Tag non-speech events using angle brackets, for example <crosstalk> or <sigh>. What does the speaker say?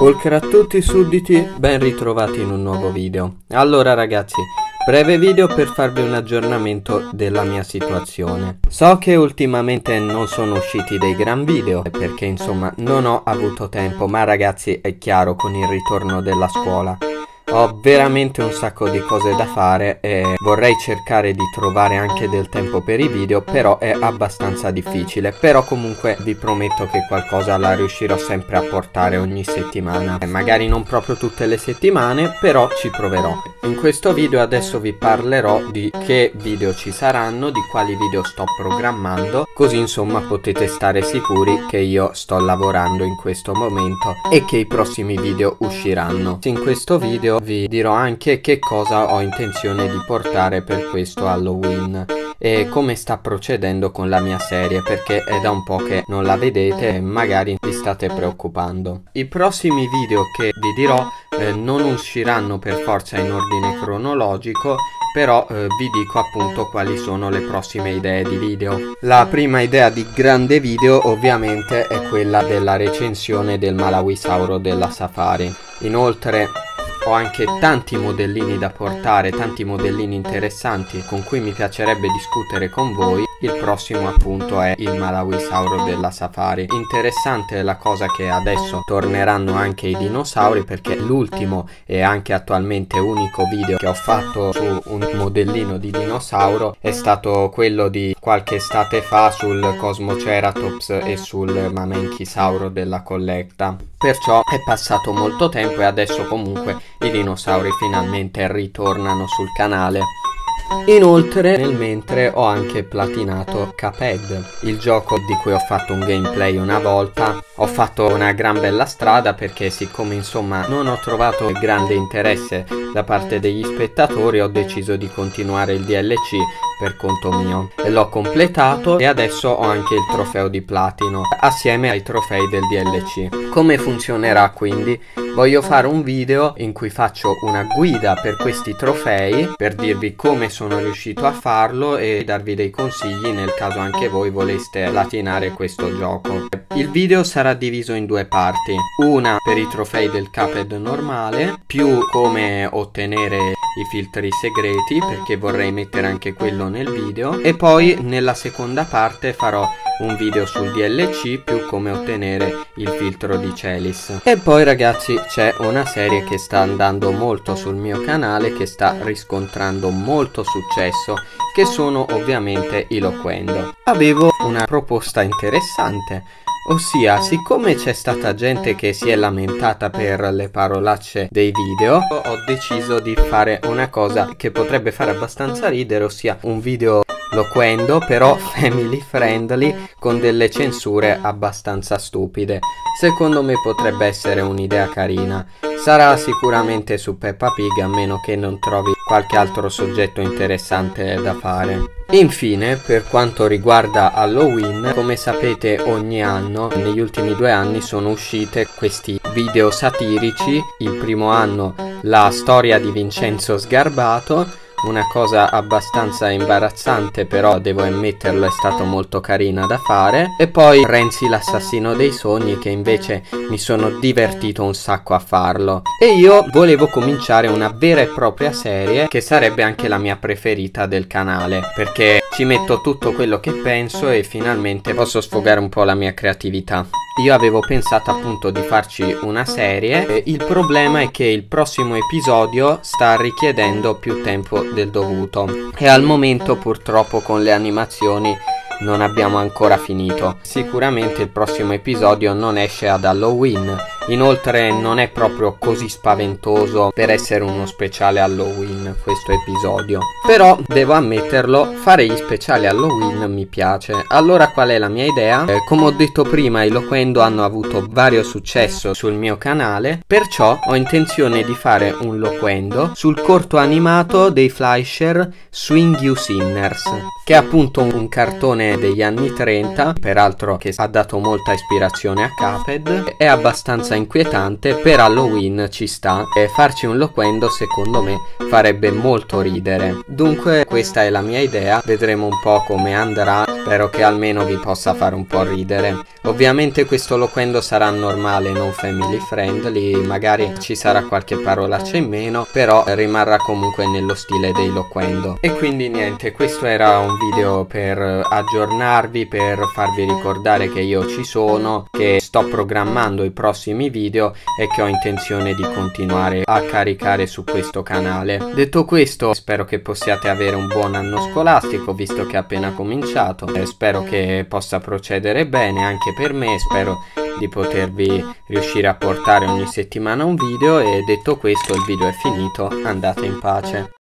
Oltre a tutti i sudditi, ben ritrovati in un nuovo video. Allora ragazzi, breve video per farvi un aggiornamento della mia situazione. So che ultimamente non sono usciti dei gran video, perché insomma non ho avuto tempo, ma ragazzi è chiaro con il ritorno della scuola ho veramente un sacco di cose da fare e vorrei cercare di trovare anche del tempo per i video, però è abbastanza difficile. Però comunque vi prometto che qualcosa la riuscirò sempre a portare ogni settimana. E magari non proprio tutte le settimane, però ci proverò. In questo video adesso vi parlerò di che video ci saranno, di quali video sto programmando, così insomma potete stare sicuri che io sto lavorando in questo momento e che i prossimi video usciranno. In questo video vi dirò anche che cosa ho intenzione di portare per questo Halloween e come sta procedendo con la mia serie perché è da un po' che non la vedete e magari vi state preoccupando. I prossimi video che vi dirò eh, non usciranno per forza in ordine cronologico però eh, vi dico appunto quali sono le prossime idee di video. La prima idea di grande video ovviamente è quella della recensione del Malawisauro della Safari. Inoltre ho anche tanti modellini da portare, tanti modellini interessanti con cui mi piacerebbe discutere con voi. Il prossimo appunto è il Malawisauro della Safari. Interessante la cosa che adesso torneranno anche i dinosauri perché l'ultimo e anche attualmente unico video che ho fatto su un modellino di dinosauro è stato quello di qualche estate fa sul Cosmoceratops e sul Mamenchisauro della Collecta. Perciò è passato molto tempo e adesso comunque i dinosauri finalmente ritornano sul canale. Inoltre nel mentre ho anche platinato Cuphead, il gioco di cui ho fatto un gameplay una volta. Ho fatto una gran bella strada perché siccome insomma non ho trovato grande interesse da parte degli spettatori ho deciso di continuare il DLC per conto mio l'ho completato e adesso ho anche il trofeo di platino assieme ai trofei del DLC. Come funzionerà quindi? Voglio fare un video in cui faccio una guida per questi trofei per dirvi come sono riuscito a farlo e darvi dei consigli nel caso anche voi voleste platinare questo gioco. Il video sarà diviso in due parti, una per i trofei del Cuphead normale, più come ottenere i filtri segreti perché vorrei mettere anche quello nel video e poi nella seconda parte farò un video sul DLC più come ottenere il filtro di Celis. E poi ragazzi c'è una serie che sta andando molto sul mio canale che sta riscontrando molto successo che sono ovviamente i Loquendo. Avevo una proposta interessante Ossia, siccome c'è stata gente che si è lamentata per le parolacce dei video, ho deciso di fare una cosa che potrebbe fare abbastanza ridere, ossia un video loquendo, però <laughs> family friendly, con delle censure abbastanza stupide. Secondo me potrebbe essere un'idea carina. Sarà sicuramente su Peppa Pig a meno che non trovi qualche altro soggetto interessante da fare. Infine, per quanto riguarda Halloween, come sapete ogni anno, negli ultimi due anni sono uscite questi video satirici. Il primo anno la storia di Vincenzo Sgarbato, una cosa abbastanza imbarazzante però devo ammetterlo è stato molto carina da fare. E poi Renzi l'assassino dei sogni che invece mi sono divertito un sacco a farlo. E io volevo cominciare una vera e propria serie che sarebbe anche la mia preferita del canale perché ci metto tutto quello che penso e finalmente posso sfogare un po' la mia creatività io avevo pensato appunto di farci una serie il problema è che il prossimo episodio sta richiedendo più tempo del dovuto e al momento purtroppo con le animazioni non abbiamo ancora finito. Sicuramente il prossimo episodio non esce ad Halloween. Inoltre non è proprio così spaventoso per essere uno speciale Halloween questo episodio. Però devo ammetterlo, fare gli speciali Halloween mi piace. Allora qual è la mia idea? Eh, come ho detto prima, i Loquendo hanno avuto vario successo sul mio canale, perciò ho intenzione di fare un Loquendo sul corto animato dei Fleischer Swing You Sinners, che è appunto un cartone degli anni 30, peraltro che ha dato molta ispirazione a Cuphead, è abbastanza inquietante, per Halloween ci sta e farci un loquendo secondo me farebbe molto ridere. Dunque questa è la mia idea, vedremo un po' come andrà, spero che almeno vi possa fare un po' ridere. Ovviamente questo loquendo sarà normale, non family friendly, magari ci sarà qualche parolaccia in meno, però rimarrà comunque nello stile dei loquendo. E quindi niente, questo era un video per aggiornarvi, per farvi ricordare che io ci sono, che sto programmando i prossimi video e che ho intenzione di continuare a caricare su questo canale. Detto questo, spero che possiate avere un buon anno scolastico, visto che è appena cominciato. E spero che possa procedere bene anche per me, spero di potervi riuscire a portare ogni settimana un video e detto questo il video è finito, andate in pace.